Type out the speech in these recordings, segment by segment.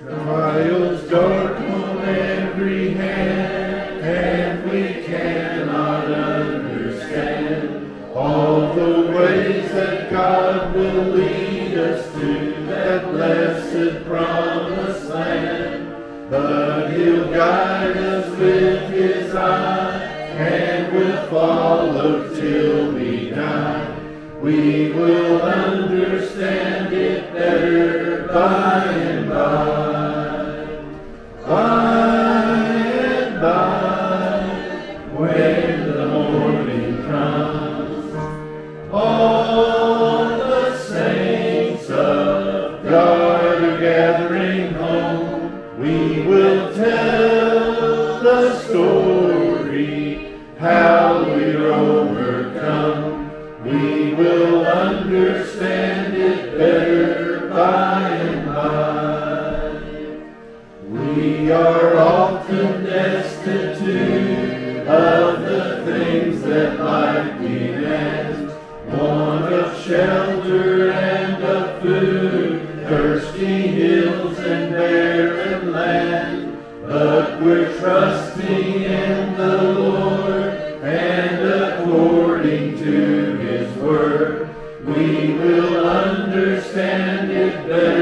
Trials darken every hand, and we cannot understand all the ways that God will lead us to that blessed promised land. But He'll guide us with His eye, and we'll follow till we die. We will understand it better by and by. When the morning comes, all the saints of God are gathering home. We will tell the story, how we're overcome. We will understand it better by and by. We are often destitute hills and barren land. But we're trusting in the Lord, and according to His word, we will understand it better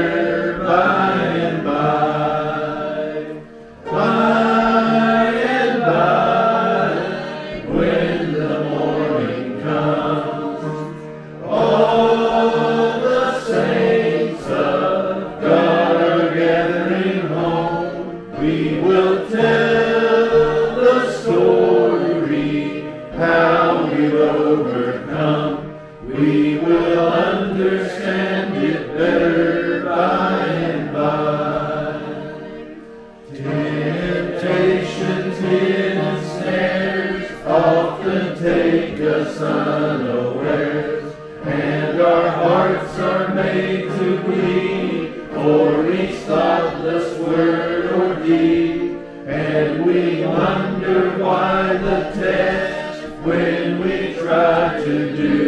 unawares, and our hearts are made to bleed for each thoughtless word or deed, and we wonder why the test when we try to do.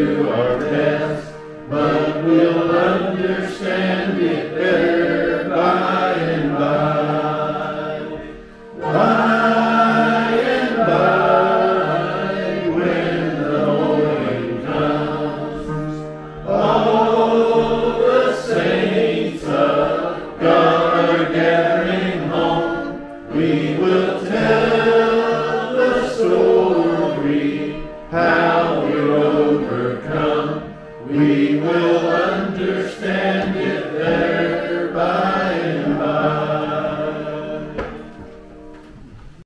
how we overcome. We will understand.